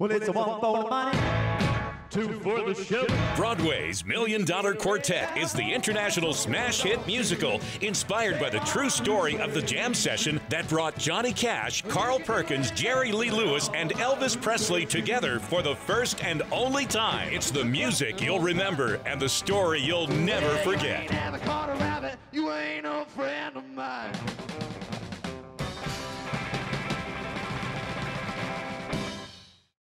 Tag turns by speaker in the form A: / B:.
A: Well, it's a one for the money, two for the show.
B: Broadway's Million Dollar Quartet is the international smash hit musical inspired by the true story of the jam session that brought Johnny Cash, Carl Perkins, Jerry Lee Lewis, and Elvis Presley together for the first and only time. It's the music you'll remember and the story you'll never forget.